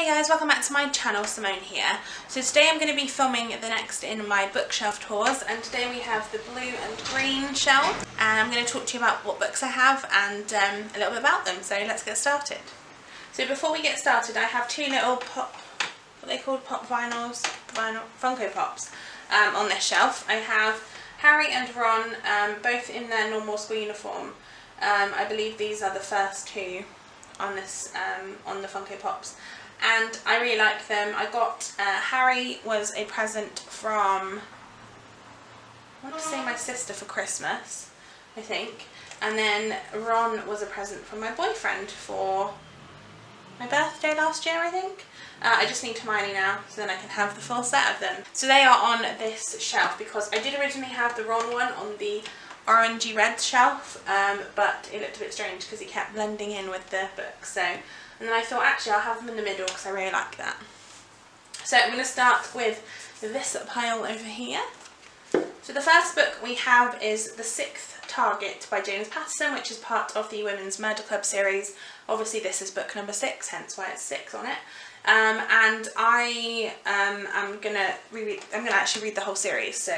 Hey guys, welcome back to my channel, Simone here. So today I'm going to be filming the next in my bookshelf tours and today we have the blue and green shelf and I'm going to talk to you about what books I have and um, a little bit about them, so let's get started. So before we get started I have two little pop, what they called pop vinyls, vinyl, Funko Pops um, on this shelf. I have Harry and Ron um, both in their normal school uniform. Um, I believe these are the first two on this um, on the Funko Pops and I really like them. I got uh, Harry was a present from I want to say my sister for Christmas I think and then Ron was a present from my boyfriend for my birthday last year I think. Uh, I just need Hermione now so then I can have the full set of them. So they are on this shelf because I did originally have the Ron one on the orangey red shelf um, but it looked a bit strange because he kept blending in with the book so and then I thought actually I'll have them in the middle because I really like that. So I'm going to start with this pile over here. So the first book we have is The Sixth Target by James Patterson which is part of the Women's Murder Club series. Obviously this is book number six hence why it's six on it. Um, and I um, am gonna I'm gonna actually read the whole series so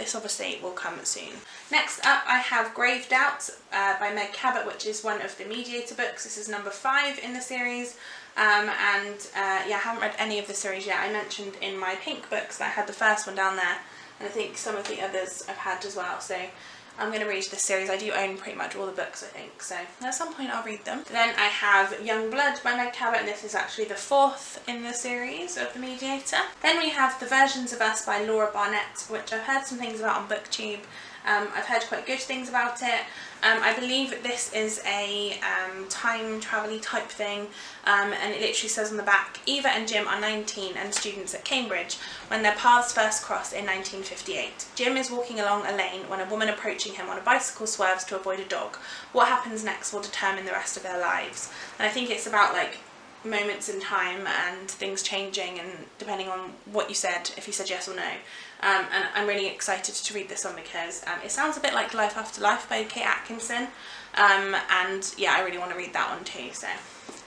this obviously will come soon. Next up I have Grave Doubts uh, by Meg Cabot which is one of the Mediator books. This is number five in the series um, and uh, yeah I haven't read any of the series yet. I mentioned in my pink books that I had the first one down there and I think some of the others I've had as well so I'm going to read this series. I do own pretty much all the books I think so at some point I'll read them. Then I have Young Blood by Meg Cabot and this is actually the fourth in the series of The Mediator. Then we have The Versions of Us by Laura Barnett which I've heard some things about on BookTube um, I've heard quite good things about it. Um, I believe this is a um, time travel type thing um, and it literally says on the back, Eva and Jim are 19 and students at Cambridge when their paths first cross in 1958. Jim is walking along a lane when a woman approaching him on a bicycle swerves to avoid a dog. What happens next will determine the rest of their lives. And I think it's about like moments in time and things changing and depending on what you said, if you said yes or no. Um, and I'm really excited to read this one because um, it sounds a bit like Life After Life by Kate Atkinson um, and yeah I really want to read that one too so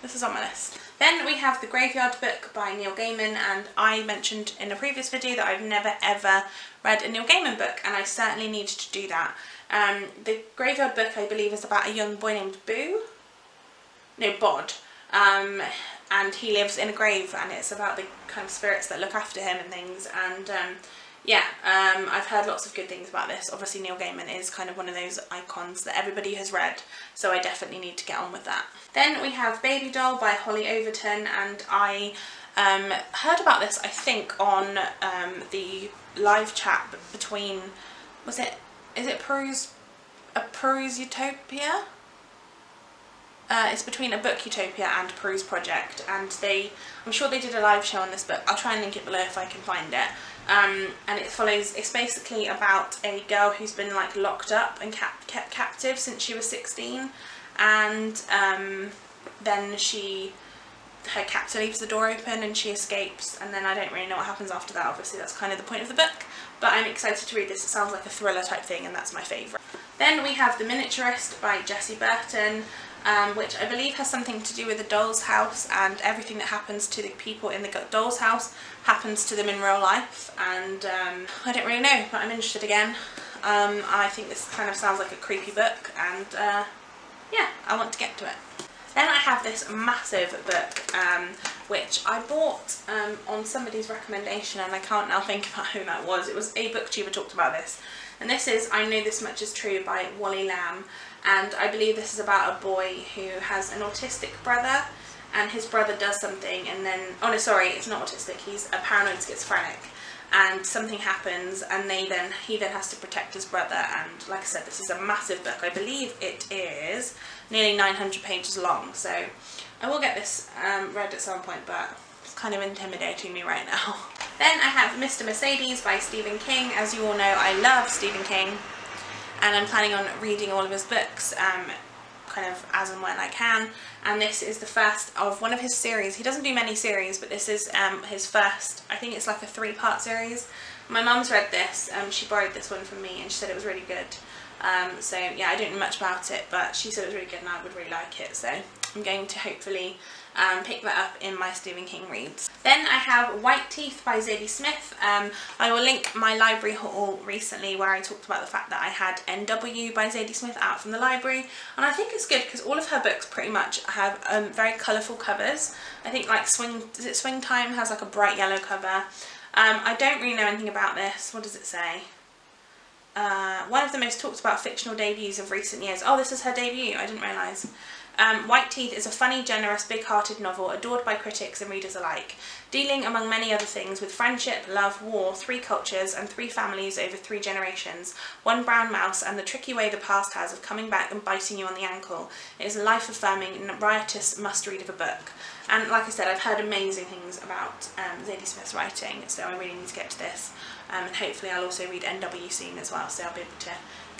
this is on my list. Then we have The Graveyard Book by Neil Gaiman and I mentioned in a previous video that I've never ever read a Neil Gaiman book and I certainly need to do that. Um, the Graveyard Book I believe is about a young boy named Boo, no Bod, um, and he lives in a grave and it's about the kind of spirits that look after him and things and um, yeah, um, I've heard lots of good things about this. Obviously Neil Gaiman is kind of one of those icons that everybody has read, so I definitely need to get on with that. Then we have Baby Doll by Hollie Overton, and I um, heard about this, I think, on um, the live chat between, was it, is it Peruse, a Peruse Utopia? Uh, it's between Abookutopia and Peruse project and they I'm sure they did a live show on this book. I'll try and link it below if I can find it. Um, and it follows it's basically about a girl who's been like locked up and kept, kept captive since she was 16 and um, then she her captor leaves the door open and she escapes and then I don't really know what happens after that obviously that's kind of the point of the book but I'm excited to read this. It sounds like a thriller type thing and that's my favourite. Then we have The Miniaturist by Jessie Burton um, which I believe has something to do with the doll's house and everything that happens to the people in the doll's house happens to them in real life and um, I don't really know but I'm interested again. Um, I think this kind of sounds like a creepy book and uh, yeah I want to get to it. Then I have this massive book um, which I bought um, on somebody's recommendation and I can't now think about who that was. It was a booktuber talked about this and this is I Know This Much Is True by Wally Lamb and I believe this is about a boy who has an autistic brother and his brother does something and then, oh no sorry, it's not autistic, he's a paranoid schizophrenic. And something happens and they then he then has to protect his brother and like I said this is a massive book. I believe it is nearly 900 pages long. So I will get this um, read at some point but kind of intimidating me right now. Then I have Mr Mercedes by Stephen King as you all know I love Stephen King and I'm planning on reading all of his books um, kind of as and when I can and this is the first of one of his series. He doesn't do many series but this is um, his first, I think it's like a three part series. My mum's read this, um, she borrowed this one from me and she said it was really good. Um, so yeah, I don't know much about it but she said it was really good and I would really like it so I'm going to hopefully um, pick that up in my Stephen King reads. Then I have White Teeth by Zadie Smith. Um, I will link my library haul recently where I talked about the fact that I had NW by Zadie Smith out from the library and I think it's good because all of her books pretty much have um, very colourful covers. I think like Swing, is it Swing Time has like a bright yellow cover. Um, I don't really know anything about this. What does it say? Uh, one of the most talked about fictional debuts of recent years. Oh, this is her debut. I didn't realise. Um, White Teeth is a funny, generous, big-hearted novel adored by critics and readers alike, dealing among many other things with friendship, love, war, three cultures and three families over three generations, one brown mouse and the tricky way the past has of coming back and biting you on the ankle. It is a life-affirming, riotous must-read of a book. And like I said, I've heard amazing things about um, Zadie Smith's writing, so I really need to get to this. Um, and hopefully I'll also read NW soon as well, so I'll be able to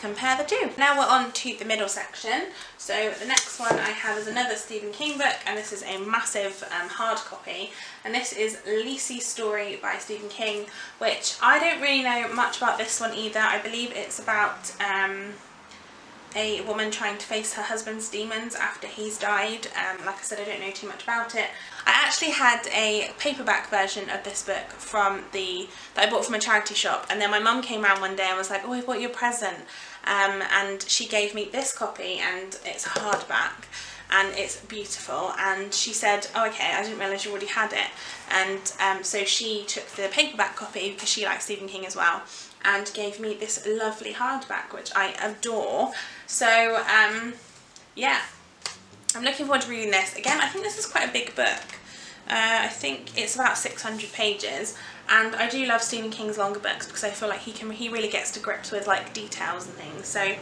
compare the two. Now we're on to the middle section. So the next one I have is another Stephen King book and this is a massive um, hard copy and this is Lisey's Story by Stephen King which I don't really know much about this one either. I believe it's about um, a woman trying to face her husband's demons after he's died. Um, like I said, I don't know too much about it. I actually had a paperback version of this book from the that I bought from a charity shop and then my mum came around one day and was like, oh I bought you a present um, and she gave me this copy and it's hardback and it's beautiful and she said oh okay I didn't realise you already had it and um, so she took the paperback copy because she likes Stephen King as well and gave me this lovely hardback which I adore so um, yeah. I'm looking forward to reading this. Again I think this is quite a big book. Uh, I think it's about 600 pages. And I do love Stephen King's longer books because I feel like he can he really gets to grips with like details and things. So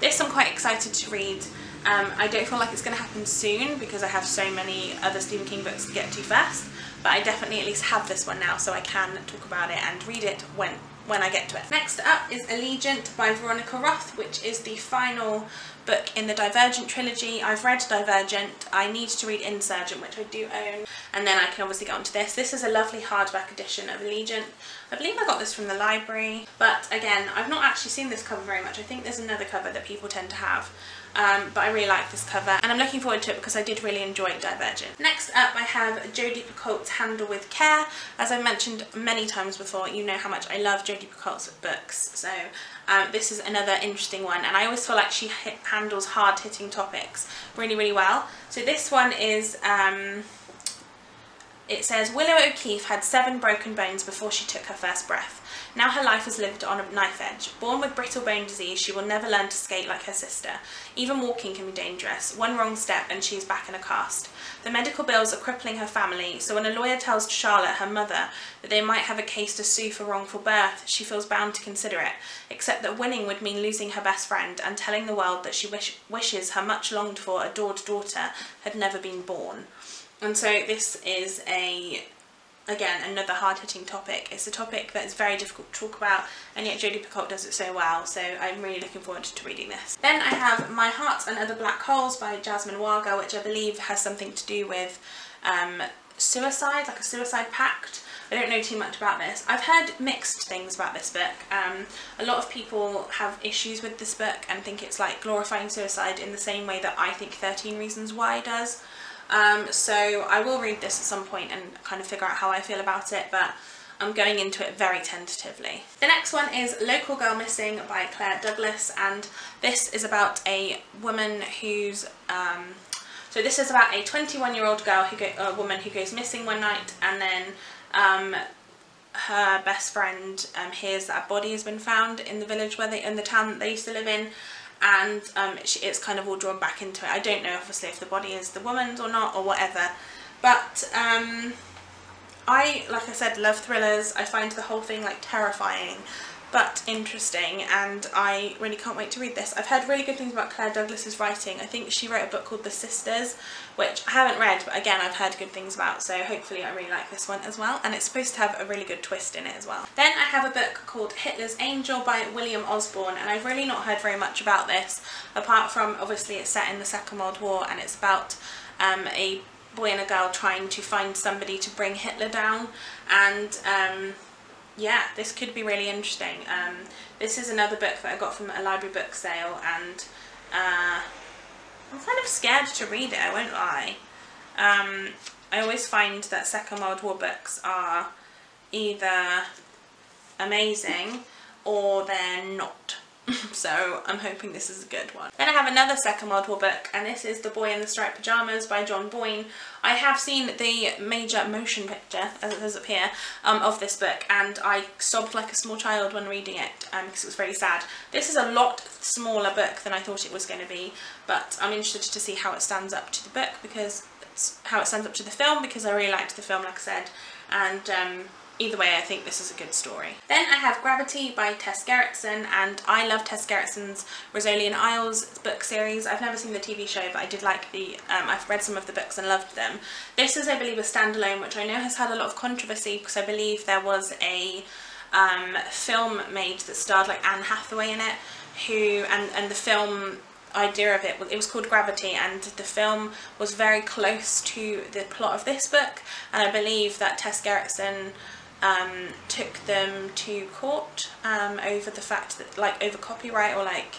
this I'm quite excited to read. Um, I don't feel like it's going to happen soon because I have so many other Stephen King books to get to first. But I definitely at least have this one now so I can talk about it and read it when when I get to it. Next up is Allegiant by Veronica Roth, which is the final book in the Divergent trilogy. I've read Divergent, I need to read Insurgent, which I do own, and then I can obviously get onto this. This is a lovely hardback edition of Allegiant. I believe I got this from the library, but again, I've not actually seen this cover very much. I think there's another cover that people tend to have um, but I really like this cover and I'm looking forward to it because I did really enjoy Divergent. Next up I have Jodi Picoult's Handle with Care. As I've mentioned many times before, you know how much I love Jodi Picoult's books, so um, this is another interesting one and I always feel like she handles hard-hitting topics really, really well. So this one is... Um, it says Willow O'Keefe had seven broken bones before she took her first breath. Now her life is lived on a knife edge. Born with brittle bone disease, she will never learn to skate like her sister. Even walking can be dangerous. One wrong step and she is back in a cast. The medical bills are crippling her family, so when a lawyer tells Charlotte, her mother, that they might have a case to sue for wrongful birth, she feels bound to consider it, except that winning would mean losing her best friend and telling the world that she wish wishes her much longed for adored daughter had never been born. And so this is a again another hard-hitting topic it's a topic that is very difficult to talk about and yet Jodi Picoult does it so well so I'm really looking forward to reading this. Then I have My Heart and Other Black Holes by Jasmine Warga which I believe has something to do with um, suicide like a suicide pact I don't know too much about this. I've heard mixed things about this book. Um, a lot of people have issues with this book and think it's like glorifying suicide in the same way that I think 13 Reasons Why does. Um, so I will read this at some point and kind of figure out how I feel about it, but I'm going into it very tentatively. The next one is Local Girl Missing by Claire Douglas and this is about a woman who's um, so this is about a 21 year old girl who go, a woman who goes missing one night and then um, her best friend um, hears that a body has been found in the village where they in the town that they used to live in and um, it's kind of all drawn back into it. I don't know obviously if the body is the woman's or not or whatever but um, I, like I said, love thrillers. I find the whole thing like terrifying but interesting and I really can't wait to read this. I've heard really good things about Claire Douglas's writing. I think she wrote a book called The Sisters which I haven't read but again I've heard good things about so hopefully I really like this one as well and it's supposed to have a really good twist in it as well. Then I have a book called Hitler's Angel by William Osborne and I've really not heard very much about this apart from obviously it's set in the Second World War and it's about um, a boy and a girl trying to find somebody to bring Hitler down and um, yeah, this could be really interesting. Um, this is another book that I got from a library book sale and uh, I'm kind of scared to read it, I won't lie. Um, I always find that Second World War books are either amazing or they're not. so I'm hoping this is a good one. Then I have another Second World War book and this is The Boy in the Striped Pyjamas by John Boyne. I have seen the major motion picture, as it says up here, um, of this book and I sobbed like a small child when reading it um, because it was very sad. This is a lot smaller book than I thought it was going to be but I'm interested to see how it stands up to the book because how it stands up to the film because I really liked the film like I said and um, either way I think this is a good story. Then I have Gravity by Tess Gerritsen and I love Tess Gerritsen's Rizzoli and Isles book series. I've never seen the TV show but I did like the, um, I've read some of the books and loved them. This is I believe a standalone which I know has had a lot of controversy because I believe there was a um, film made that starred like Anne Hathaway in it who, and, and the film idea of it, it was called Gravity and the film was very close to the plot of this book and I believe that Tess Gerritsen um, took them to court um, over the fact that, like, over copyright or like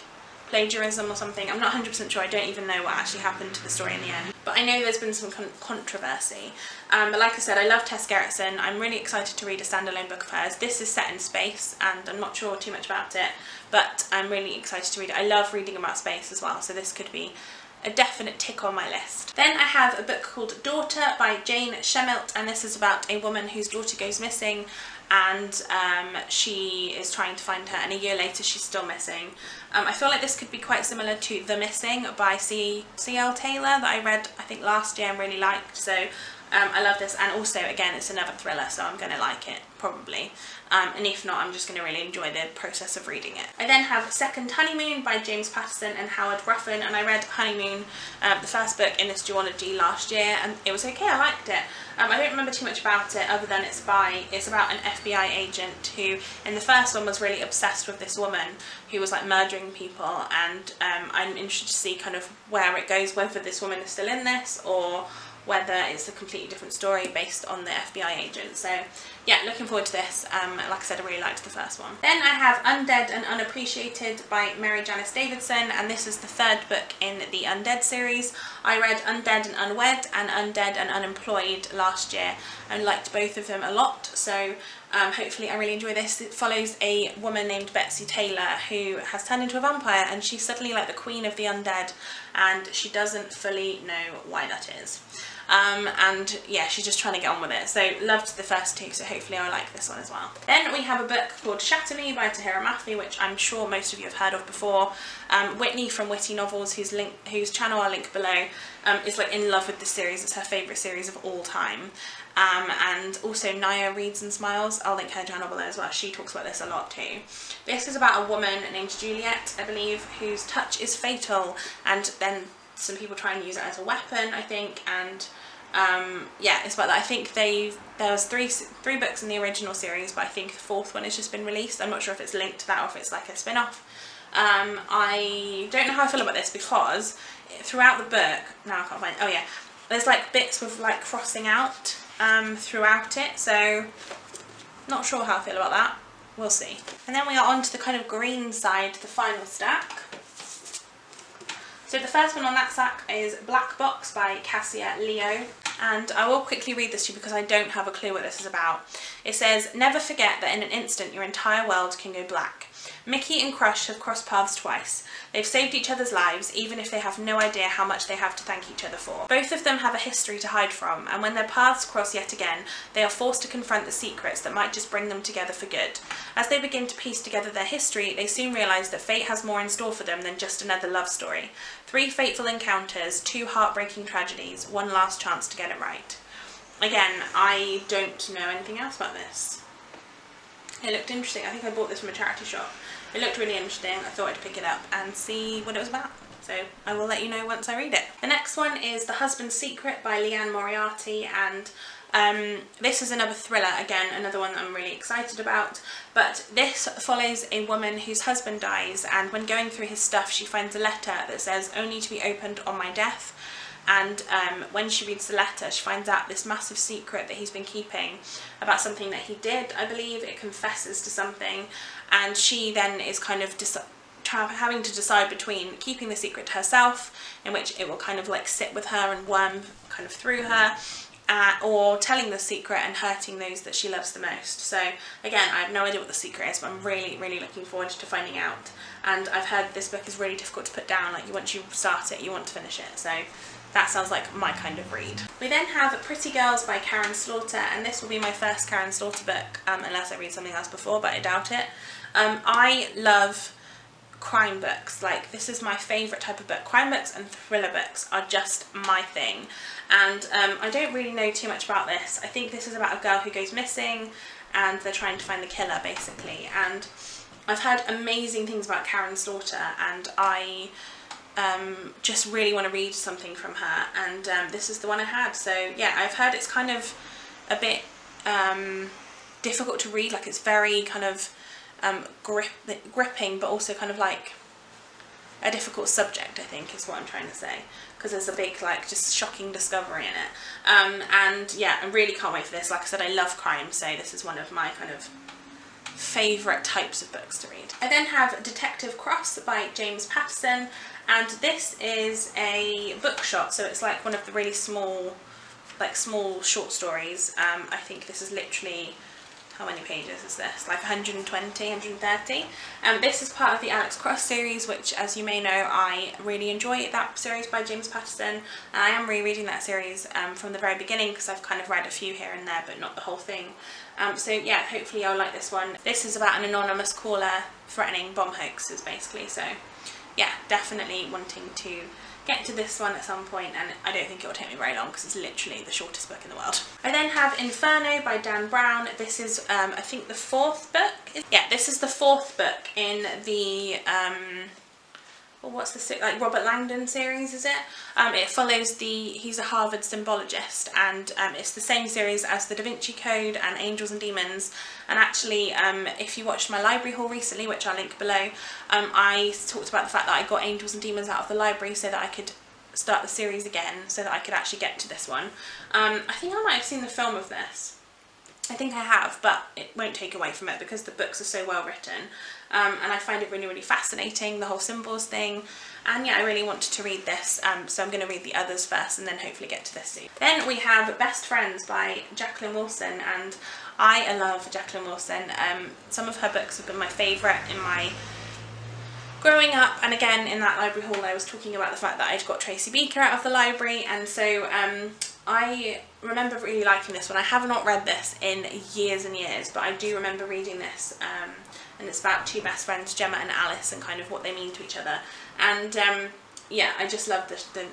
plagiarism or something. I'm not 100% sure, I don't even know what actually happened to the story in the end. But I know there's been some con controversy. Um, but like I said, I love Tess Gerritsen. I'm really excited to read a standalone book of hers. This is set in space and I'm not sure too much about it, but I'm really excited to read it. I love reading about space as well, so this could be a definite tick on my list. Then I have a book called Daughter by Jane Shemilt and this is about a woman whose daughter goes missing and um, she is trying to find her and a year later she's still missing. Um, I feel like this could be quite similar to The Missing by C.L. Taylor that I read I think last year and really liked so um, I love this and also again it's another thriller so I'm going to like it probably um, and if not I'm just going to really enjoy the process of reading it. I then have Second Honeymoon by James Patterson and Howard Roughan and I read Honeymoon, uh, the first book in this duology last year and it was okay, I liked it. Um, I don't remember too much about it other than it's by, it's about an FBI agent who in the first one was really obsessed with this woman who was like murdering people and um, I'm interested to see kind of where it goes, whether this woman is still in this or whether it's a completely different story based on the FBI agent. So yeah, looking forward to this. Um, like I said, I really liked the first one. Then I have Undead and Unappreciated by MaryJanice Davidson, and this is the third book in the Undead series. I read Undead and Unwed and Undead and Unemployed last year and liked both of them a lot. So um, hopefully I really enjoy this. It follows a woman named Betsy Taylor who has turned into a vampire and she's suddenly like the queen of the undead and she doesn't fully know why that is. Um, and yeah, she's just trying to get on with it. So loved the first two, so hopefully I like this one as well. Then we have a book called Shatter Me by Tahereh Mafi, which I'm sure most of you have heard of before. Um, Whitney from Whitty Novels, whose link, whose channel I'll link below, um, is like in love with this series. It's her favourite series of all time. Um, and also Naya Reads and Smiles, I'll link her channel below as well, she talks about this a lot too. This is about a woman named Juliet, I believe, whose touch is fatal and then some people try and use it as a weapon, I think, and um, yeah, it's about that. I think they there was three three books in the original series, but I think the fourth one has just been released. I'm not sure if it's linked to that or if it's like a spin-off. Um, I don't know how I feel about this because throughout the book, now I can't find. Oh yeah, there's like bits with like crossing out um, throughout it, so not sure how I feel about that. We'll see. And then we are on to the kind of green side, the final stack. So the first one on that sack is Black Box by Cassia Leo and I will quickly read this to you because I don't have a clue what this is about. It says, never forget that in an instant your entire world can go black. Mickey and Crush have crossed paths twice. They've saved each other's lives, even if they have no idea how much they have to thank each other for. Both of them have a history to hide from, and when their paths cross yet again, they are forced to confront the secrets that might just bring them together for good. As they begin to piece together their history, they soon realise that fate has more in store for them than just another love story. Three fateful encounters, two heartbreaking tragedies, one last chance to get it right. Again, I don't know anything else about this. It looked interesting. I think I bought this from a charity shop. It looked really interesting. I thought I'd pick it up and see what it was about. So I will let you know once I read it. The next one is The Husband's Secret by Liane Moriarty and um, this is another thriller, again, another one that I'm really excited about. But this follows a woman whose husband dies and when going through his stuff she finds a letter that says only to be opened on my death and um, when she reads the letter she finds out this massive secret that he's been keeping about something that he did I believe it confesses to something and she then is kind of having to decide between keeping the secret to herself, in which it will kind of like sit with her and worm kind of through her, uh, or telling the secret and hurting those that she loves the most. So again, I have no idea what the secret is, but I'm really, really looking forward to finding out. And I've heard this book is really difficult to put down, like you once you start it, you want to finish it. So that sounds like my kind of read. We then have Pretty Girls by Karin Slaughter, and this will be my first Karin Slaughter book, um, unless I read something else before, but I doubt it. Um, I love crime books. Like, this is my favourite type of book. Crime books and thriller books are just my thing. And um, I don't really know too much about this. I think this is about a girl who goes missing and they're trying to find the killer, basically. And I've heard amazing things about Karin Slaughter and I um, just really want to read something from her. And um, this is the one I had. So, yeah, I've heard it's kind of a bit um, difficult to read. Like, it's very kind of um, grip, gripping but also kind of like a difficult subject I think is what I'm trying to say because there's a big like just shocking discovery in it um, and yeah I really can't wait for this like I said I love crime so this is one of my kind of favourite types of books to read. I then have Detective Cross by James Patterson and this is a bookshot so it's like one of the really small like small short stories um, I think this is literally how many pages is this? Like 120, 130. Um, this is part of the Alex Cross series, which as you may know, I really enjoy that series by James Patterson. And I am rereading that series um, from the very beginning because I've kind of read a few here and there, but not the whole thing. Um, so yeah, hopefully I'll like this one. This is about an anonymous caller threatening bomb hoaxes basically. So yeah, definitely wanting to get to this one at some point and I don't think it will take me very long because it's literally the shortest book in the world. I then have Inferno by Dan Brown. This is um, I think the fourth book. Yeah, this is the fourth book in the um, well, what's the like Robert Langdon series is it? Um, it follows the he's a Harvard symbologist and um, it's the same series as the Da Vinci Code and Angels and Demons and actually um, if you watched my library haul recently which I'll link below um, I talked about the fact that I got Angels and Demons out of the library so that I could start the series again so that I could actually get to this one. Um, I think I might have seen the film of this. I think I have, but it won't take away from it because the books are so well written. Um, and I find it really, really fascinating, the whole symbols thing. And yeah, I really wanted to read this, um, so I'm going to read the others first and then hopefully get to this soon. Then we have Best Friends by Jacqueline Wilson, and I love Jacqueline Wilson. Um, some of her books have been my favourite in my growing up and again in that library haul I was talking about the fact that I'd got Tracy Beaker out of the library and so um, I remember really liking this one. I have not read this in years and years, but I do remember reading this. Um, and it's about two best friends, Gemma and Alice, and kind of what they mean to each other. And um, yeah, I just love the, the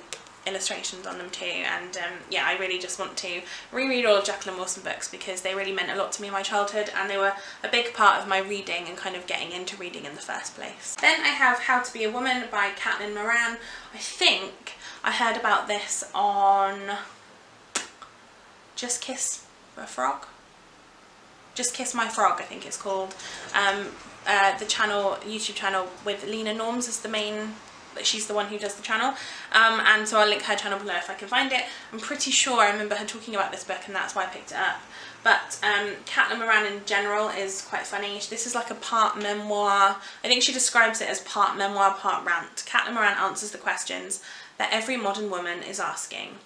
illustrations on them too and um, yeah I really just want to reread all of Jacqueline Wilson books because they really meant a lot to me in my childhood and they were a big part of my reading and kind of getting into reading in the first place. Then I have How to be a Woman by Caitlin Moran. I think I heard about this on just Kiss a Frog? Just Kiss My Frog I think it's called. Um, uh, the channel, YouTube channel with Leena Norms is the main she's the one who does the channel um, and so I'll link her channel below if I can find it. I'm pretty sure I remember her talking about this book and that's why I picked it up. But um, Caitlin Moran in general is quite funny. This is like a part memoir. I think she describes it as part memoir, part rant. Caitlin Moran answers the questions that every modern woman is asking.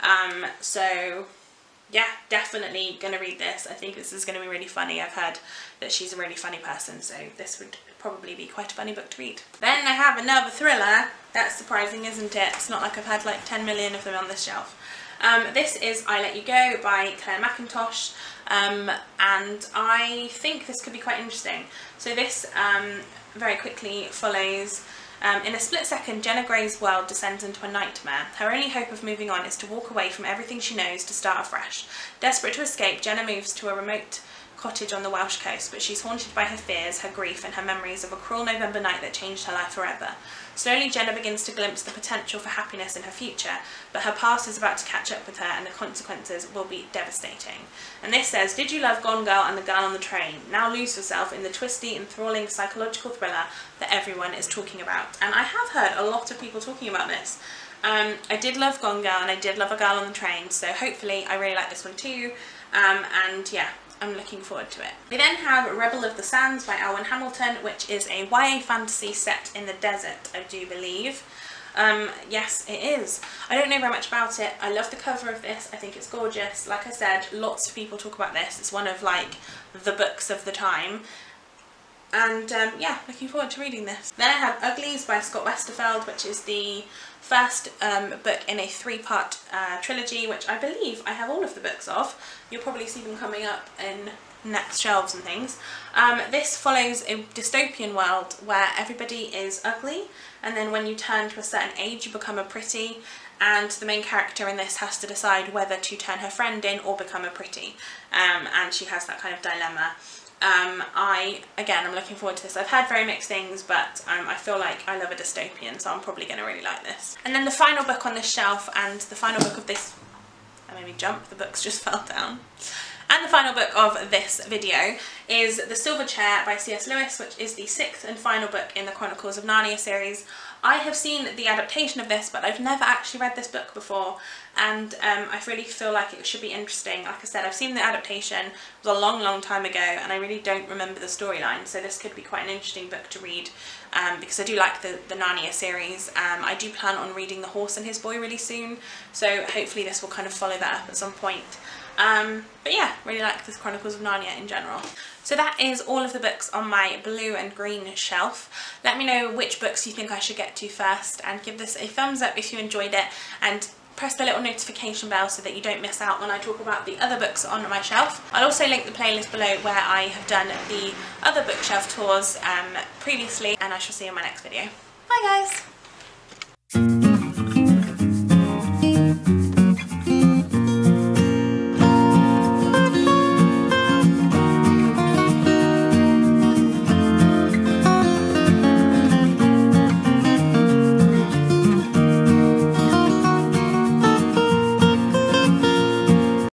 Um, so yeah, definitely going to read this. I think this is going to be really funny. I've heard that she's a really funny person, so this would probably be quite a funny book to read. Then I have another thriller. That's surprising, isn't it? It's not like I've had like 10 million of them on this shelf. Um, this is I Let You Go by Clare Mackintosh um, and I think this could be quite interesting. So this um, very quickly follows um, in a split second, Jenna Gray's world descends into a nightmare. Her only hope of moving on is to walk away from everything she knows to start afresh. Desperate to escape, Jenna moves to a remote cottage on the Welsh coast, but she's haunted by her fears, her grief, and her memories of a cruel November night that changed her life forever. Slowly, Jenna begins to glimpse the potential for happiness in her future, but her past is about to catch up with her and the consequences will be devastating. And this says, Did you love Gone Girl and the Girl on the Train? Now lose yourself in the twisty, enthralling psychological thriller that everyone is talking about. And I have heard a lot of people talking about this. Um, I did love Gone Girl and I did love A Girl on the Train, so hopefully I really like this one too. Um, and yeah, I'm looking forward to it. We then have Rebel of the Sands by Alwyn Hamilton, which is a YA fantasy set in the desert, I do believe. Um, yes, it is. I don't know very much about it. I love the cover of this. I think it's gorgeous. Like I said, lots of people talk about this. It's one of like the books of the time. And um, yeah, looking forward to reading this. Then I have Uglies by Scott Westerfeld, which is the first um, book in a three-part uh, trilogy, which I believe I have all of the books of. You'll probably see them coming up in next shelves and things. Um, this follows a dystopian world where everybody is ugly and then when you turn to a certain age you become a pretty and the main character in this has to decide whether to turn her friend in or become a pretty um, and she has that kind of dilemma. Um, I, again, I'm looking forward to this. I've heard very mixed things, but um, I feel like I love a dystopian, so I'm probably going to really like this. And then the final book on this shelf, and the final book of this, I made me jump, the books just fell down. And the final book of this video is The Silver Chair by C.S. Lewis, which is the sixth and final book in the Chronicles of Narnia series. I have seen the adaptation of this, but I've never actually read this book before, and um, I really feel like it should be interesting. Like I said, I've seen the adaptation, it was a long, long time ago, and I really don't remember the storyline, so this could be quite an interesting book to read, um, because I do like the, the Narnia series. Um, I do plan on reading The Horse and His Boy really soon, so hopefully this will kind of follow that up at some point. Um, but yeah, really like the Chronicles of Narnia in general. So that is all of the books on my blue and green shelf. Let me know which books you think I should get to first and give this a thumbs up if you enjoyed it and press the little notification bell so that you don't miss out when I talk about the other books on my shelf. I'll also link the playlist below where I have done the other bookshelf tours um, previously and I shall see you in my next video. Bye guys!